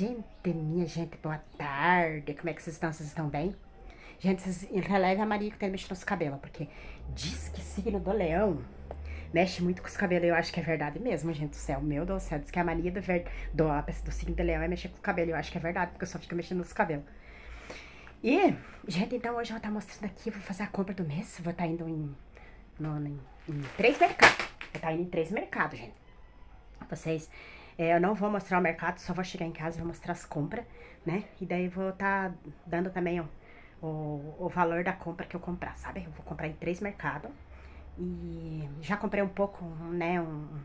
Gente, minha gente, boa tarde. Como é que vocês estão? Vocês estão bem? Gente, vocês relevem a Maria que tá mexendo nos cabelos, porque diz que signo do leão mexe muito com os cabelos. Eu acho que é verdade mesmo, gente do céu. Meu Deus do céu. Diz que a mania do, ver... do, do signo do leão é mexer com os cabelos. Eu acho que é verdade, porque eu só fico mexendo nos cabelos. E, gente, então hoje eu vou estar mostrando aqui, vou fazer a compra do mês. Vou estar indo em, no, em, em três mercados. Vou estar indo em três mercados, gente. Vocês é, eu não vou mostrar o mercado, só vou chegar em casa e vou mostrar as compras, né? E daí vou estar tá dando também ó, o, o valor da compra que eu comprar, sabe? Eu vou comprar em três mercados. E já comprei um pouco, né? Um,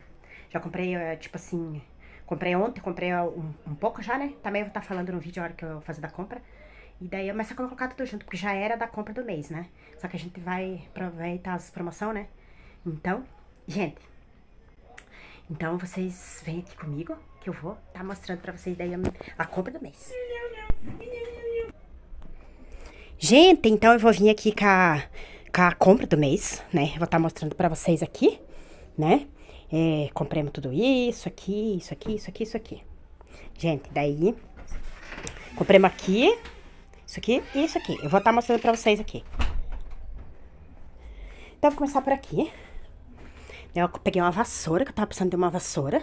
já comprei, é, tipo assim, comprei ontem, comprei um, um pouco já, né? Também vou estar tá falando no vídeo a hora que eu fazer da compra. E daí, mas só colocar tudo junto, porque já era da compra do mês, né? Só que a gente vai aproveitar as promoções, né? Então, gente, então vocês vêm aqui comigo, que eu vou estar tá mostrando pra vocês daí a, compra do mês. Gente, então eu vou vir aqui com a, com a compra do mês, né? Vou estar tá mostrando pra vocês aqui, né? É, compramos tudo isso aqui, isso aqui, isso aqui, isso aqui. Gente, daí... Compramos aqui, isso aqui e isso aqui. Eu vou estar tá mostrando pra vocês aqui. Então, vou começar por aqui. Eu peguei uma vassoura, que eu tava precisando de uma vassoura.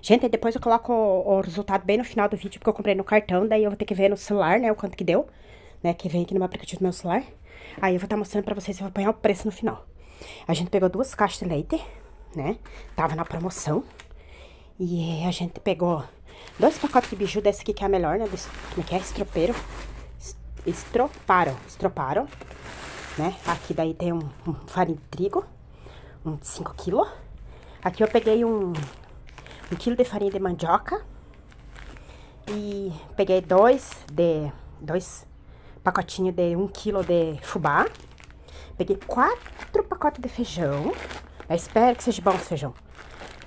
Gente, depois eu coloco o, o, resultado bem no final do vídeo, porque eu comprei no cartão, daí eu vou ter que ver no celular, né, o quanto que deu, né, que vem aqui no aplicativo do meu celular. Aí eu vou estar tá mostrando pra vocês, eu vou apanhar o preço no final. A gente pegou duas caixas de leite, né, tava na promoção. E a gente pegou dois pacotes de biju desse aqui que é a melhor, né, desse, como é que é, estropeiro. Estroparam, estroparam, né, aqui daí tem um, um farinha de trigo 5 quilos. Aqui eu peguei um, um quilo de farinha de mandioca. E peguei dois de dois pacotinhos de um quilo de fubá. Peguei quatro pacotes de feijão. Eu espero que seja bom esse feijão.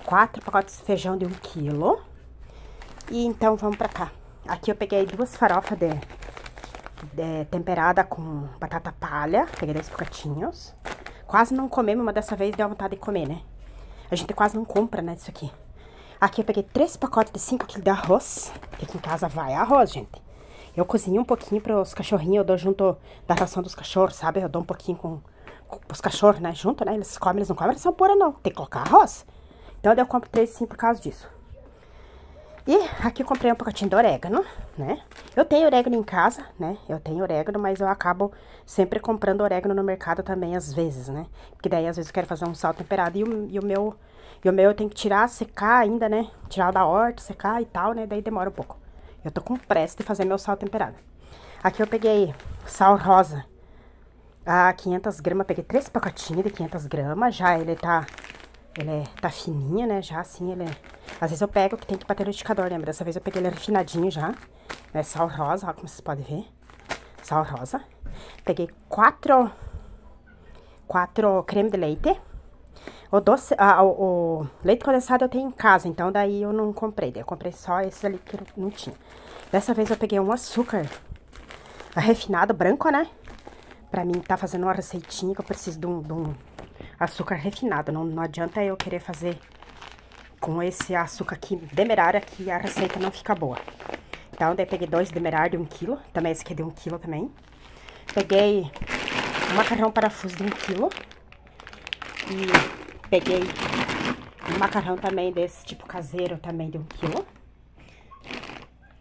Quatro pacotes de feijão de um quilo. E então vamos pra cá. Aqui eu peguei duas farofas de, de temperada com batata palha. Peguei dois pacotinhos. Quase não comemos, mas dessa vez deu vontade de comer, né? A gente quase não compra, né, isso aqui. Aqui eu peguei três pacotes de 5 kg de arroz. Porque aqui em casa vai arroz, gente. Eu cozinho um pouquinho para os cachorrinhos, eu dou junto da ração dos cachorros, sabe? Eu dou um pouquinho com, com os cachorros, né? Junto, né? Eles comem, eles não comem ração pura, não. Tem que colocar arroz. Então eu compro três sim por causa disso. E aqui comprei um pacotinho de orégano, né? Eu tenho orégano em casa, né? Eu tenho orégano, mas eu acabo sempre comprando orégano no mercado também, às vezes, né? Porque daí, às vezes, eu quero fazer um sal temperado e o, e o meu... E o meu eu tenho que tirar, secar ainda, né? Tirar da horta, secar e tal, né? Daí demora um pouco. Eu tô com pressa de fazer meu sal temperado. Aqui eu peguei sal rosa a 500 gramas. Peguei três pacotinhos de 500 gramas. Já ele tá... Ele é, tá fininho, né? Já assim, ele é às vezes eu pego que tem que bater no indicador, lembra? Dessa vez eu peguei ele refinadinho já. É sal rosa, ó, como vocês podem ver. Sal rosa. Peguei quatro, quatro creme de leite. O doce, ah, o, o, leite condensado eu tenho em casa, então daí eu não comprei. Eu comprei só esse ali que não tinha. Dessa vez eu peguei um açúcar refinado, branco, né? Pra mim tá fazendo uma receitinha que eu preciso de um, de um açúcar refinado. Não, não adianta eu querer fazer com esse açúcar aqui, demerara, que a receita não fica boa. Então, daí peguei dois demerara de um quilo, também esse aqui é de um quilo também. Peguei um macarrão parafuso de um quilo. E peguei um macarrão também desse tipo caseiro também de um quilo.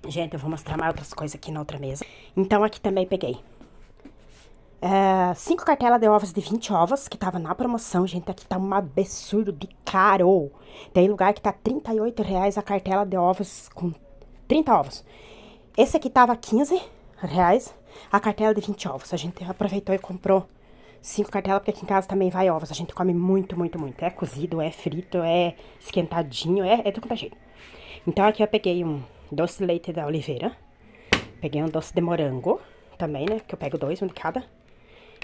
Gente, eu vou mostrar mais outras coisas aqui na outra mesa. Então, aqui também peguei é, cinco cartelas de ovos de 20 ovos, que tava na promoção, gente. Aqui tá um absurdo de caro. Tem lugar que tá 38 reais a cartela de ovos com 30 ovos. Esse aqui tava 15 reais a cartela de 20 ovos. A gente aproveitou e comprou cinco cartelas, porque aqui em casa também vai ovos. A gente come muito, muito, muito. É cozido, é frito, é esquentadinho, é, é tudo quanto é jeito. Então aqui eu peguei um doce de leite da Oliveira. Peguei um doce de morango também, né? Que eu pego dois, um de cada.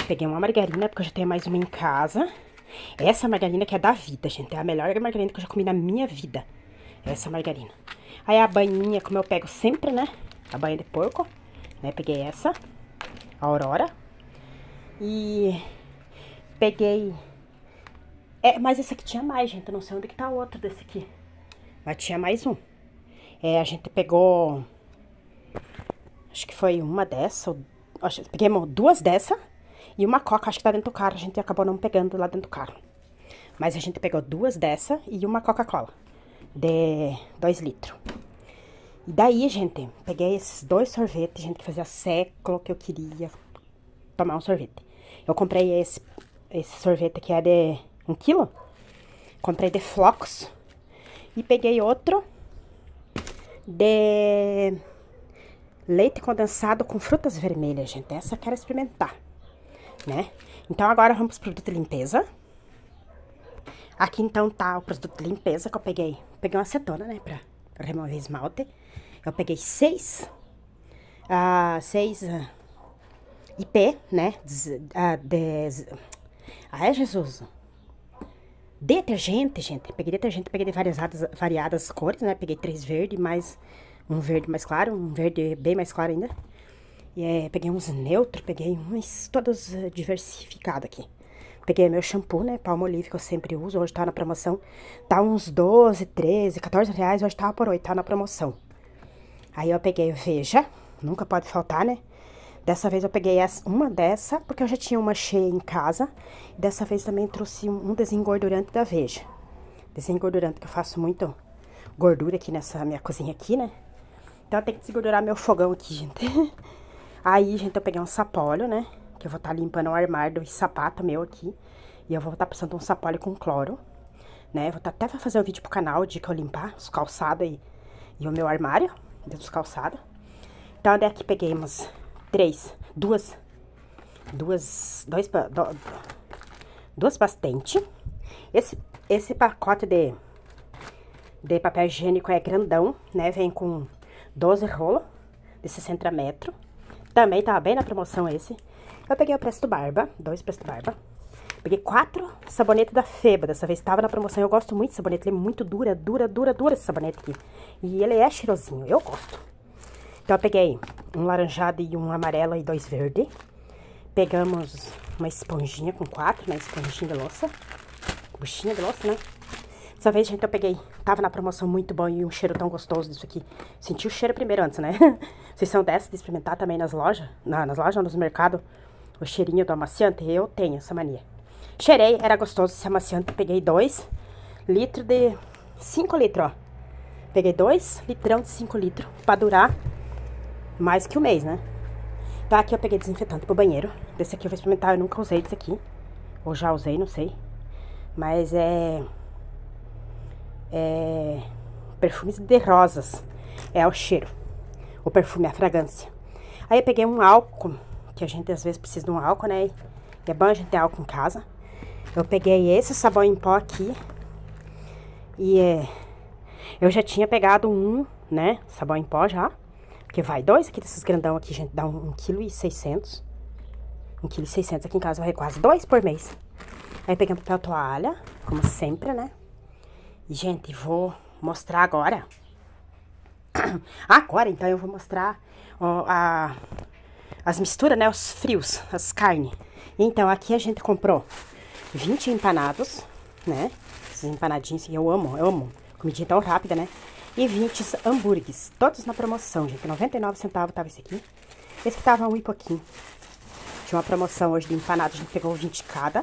Peguei uma margarina, porque eu já tenho mais uma em casa. Essa margarina que é da vida, gente. É a melhor margarina que eu já comi na minha vida. Essa margarina. Aí a banhinha, como eu pego sempre, né? A banha de porco. Né? Peguei essa. A Aurora. E peguei... É, mas esse aqui tinha mais, gente. Eu não sei onde que tá o outro desse aqui. Mas tinha mais um. É, a gente pegou Acho que foi uma dessa. Acho, peguei duas dessa e uma coca, acho que tá dentro do carro. A gente acabou não pegando lá dentro do carro. Mas a gente pegou duas dessa e uma Coca-Cola. De 2 litros. E daí, gente, peguei esses dois sorvetes, gente, que fazia século que eu queria tomar um sorvete. Eu comprei esse, esse sorvete que é de um quilo. Comprei de flocos. E peguei outro de leite condensado com frutas vermelhas, gente. Essa eu quero experimentar, né? Então, agora vamos pro produto de limpeza. Aqui, então, tá o produto de limpeza que eu peguei. Peguei uma acetona, né, pra, remover esmalte. Eu peguei seis, uh, seis uh, IP, né, uh, de, ai, Jesus, detergente, gente, peguei detergente, peguei de variadas, variadas cores, né, peguei três verdes, mais um verde mais claro, um verde bem mais claro ainda, e é, peguei uns neutros, peguei uns todos uh, diversificados aqui. Peguei meu shampoo, né, Palmolive, que eu sempre uso, hoje tá na promoção, tá uns 12, 13, 14 reais, hoje tá por 8, tá na promoção. Aí eu peguei Veja, nunca pode faltar, né? Dessa vez eu peguei essa, uma dessa, porque eu já tinha uma cheia em casa. Dessa vez também trouxe um desengordurante da Veja. Desengordurante, que eu faço muito gordura aqui nessa minha cozinha aqui, né? Então eu tenho que desengordurar meu fogão aqui, gente. Aí, gente, eu peguei um sapólio, né? Que eu vou estar tá limpando o armário do sapato meu aqui. E eu vou estar tá passando um sapólio com cloro, né? Vou tá, até fazer um vídeo pro canal de que eu limpar os calçados e, e o meu armário dentro dos calçados. Então, daqui peguei umas três, duas, duas, dois, do, duas bastante. Esse, esse pacote de, de papel higiênico é grandão, né? Vem com 12 rolos de 60 metros. Também tava bem na promoção esse. Eu peguei o Presto Barba, dois Presto Barba. Peguei quatro sabonetes da Feba, dessa vez estava na promoção. Eu gosto muito desse sabonete, ele é muito dura, dura, dura, dura esse sabonete aqui. E ele é cheirosinho, eu gosto. Então eu peguei um laranjado e um amarelo e dois verdes. Pegamos uma esponjinha com quatro, né, esponjinha de louça. Buchinha de louça, né? Dessa vez, gente, eu peguei, tava na promoção muito bom e um cheiro tão gostoso disso aqui. Senti o cheiro primeiro antes, né? Vocês são dessas de experimentar também nas lojas, na, nas lojas, nos mercados, o cheirinho do amaciante? Eu tenho essa mania. Cheirei, era gostoso esse amaciante. Peguei dois litros de... 5 litros, ó. Peguei dois litrão de 5 litros pra durar mais que um mês, né? Tá, aqui eu peguei desinfetante pro banheiro. Desse aqui eu vou experimentar, eu nunca usei desse aqui. Ou já usei, não sei. Mas é... É... Perfumes de rosas. É o cheiro. O perfume, a fragrância. Aí eu peguei um álcool, que a gente às vezes precisa de um álcool, né? É bom a gente ter álcool em casa. Eu peguei esse sabão em pó aqui. E é, eu já tinha pegado um, né, sabão em pó já. Porque vai dois aqui desses grandão aqui, gente, dá um, um quilo e seiscentos. Um quilo e seiscentos aqui em casa vai quase dois por mês. Aí peguei um papel toalha, como sempre, né. Gente, vou mostrar agora. Agora, então, eu vou mostrar ó, a, as misturas, né, os frios, as carnes. Então, aqui a gente comprou 20 empanados, né? Esses empanadinhos que eu amo, eu amo. Comidinha tão rápida, né? E 20 hambúrgueres, todos na promoção, gente. 99 centavos tava esse aqui. Esse que tava um e pouquinho. Tinha uma promoção hoje de empanados, a gente pegou 20 cada.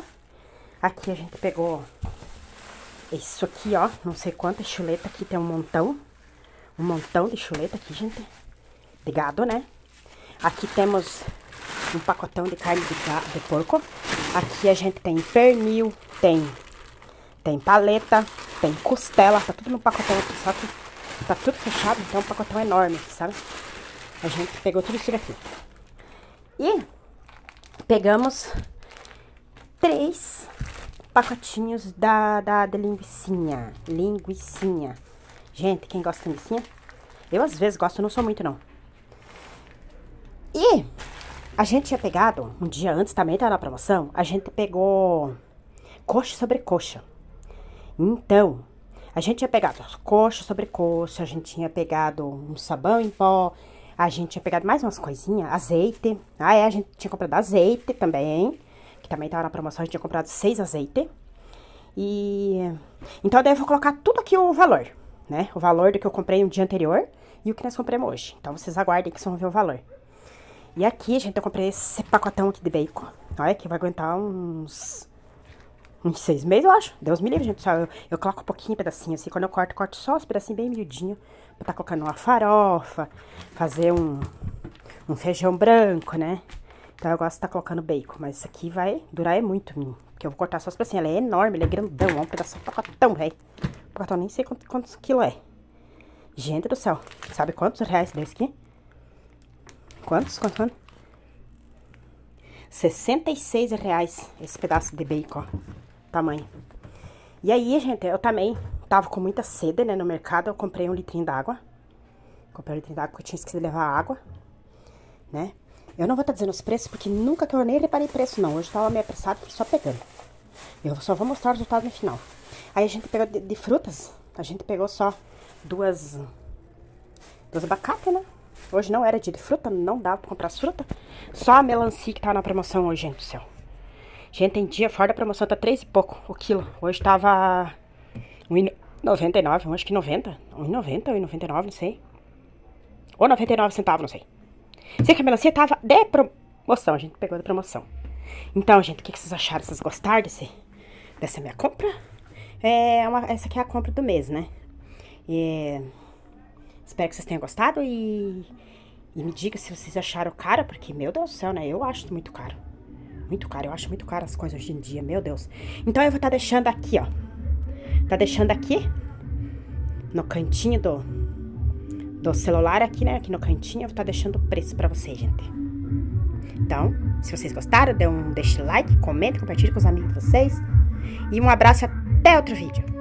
Aqui a gente pegou isso aqui, ó. Não sei quanta chuleta aqui, tem um montão. Um montão de chuleta aqui, gente. De gado, né? Aqui temos um pacotão de carne de, de porco. Aqui a gente tem pernil, tem, tem paleta, tem costela, tá tudo no pacotão aqui, só que tá tudo fechado, então é um pacotão enorme aqui, sabe? A gente pegou tudo isso daqui. E pegamos três pacotinhos da, da, da linguiçinha. Linguiçinha. Gente, quem gosta de linguiçinha? Eu às vezes gosto, não sou muito não. E a gente tinha pegado, um dia antes também tá na promoção, a gente pegou coxa sobre coxa. Então, a gente tinha pegado coxa sobre coxa, a gente tinha pegado um sabão em pó, a gente tinha pegado mais umas coisinhas, azeite. Ah, é, a gente tinha comprado azeite também, que também tava na promoção, a gente tinha comprado seis azeite. E então daí eu vou colocar tudo aqui o valor, né? O valor do que eu comprei no dia anterior e o que nós compramos hoje. Então vocês aguardem que vocês vão ver o valor. E aqui, gente, eu comprei esse pacotão aqui de bacon. Olha que vai aguentar uns... Uns seis meses, eu acho. Deus me livre, gente. Só eu, eu coloco um pouquinho, pedacinho assim. Quando eu corto, corto só os pedacinhos bem miudinho. Pra tá colocando uma farofa. Fazer um, um feijão branco, né? Então eu gosto de estar tá colocando bacon. Mas isso aqui vai durar é muito. Porque eu vou cortar só os pedacinhos. Ela é enorme, ele é grandão. É um pedaço de pacotão, velho. Pacotão, nem sei quantos, quantos quilos é. Gente do céu. Sabe quantos reais desse aqui? Quantos? Quantos? quantos? 66 reais esse pedaço de bacon, ó. Tamanho. E aí, gente, eu também tava com muita sede, né, no mercado. Eu comprei um litrinho d'água. Comprei um litrinho d'água porque eu tinha esquecido de levar água, né? Eu não vou estar tá dizendo os preços porque nunca que eu nem reparei preço, não. Hoje eu tava meio apressado, só pegando. Eu só vou mostrar o resultado no final. Aí a gente pegou de, de frutas. A gente pegou só duas... Duas abacate, né? Hoje não era dia de fruta, não dava pra comprar as frutas. Só a melancia que tá na promoção hoje, gente do céu. Gente, tem dia fora da promoção, tá três e pouco o quilo. Hoje tava 1,99, acho que 90. 1,90 ou 1,99, não sei. Ou 99 centavos, não sei. Que a melancia tava de promoção, a gente pegou de promoção. Então, gente, o que, vocês acharam? Vocês gostaram desse, dessa minha compra? É uma, essa aqui é a compra do mês, né? E... Espero que vocês tenham gostado e, e me diga se vocês acharam caro, porque, meu Deus do céu, né? Eu acho muito caro. Muito caro, eu acho muito caro as coisas hoje em dia, meu Deus. Então eu vou estar tá deixando aqui, ó. Tá deixando aqui, no cantinho do, do celular aqui, né? Aqui no cantinho, eu vou estar tá deixando o preço pra vocês, gente. Então, se vocês gostaram, dê um, deixe like, comente, compartilhe com os amigos de vocês. E um abraço e até outro vídeo.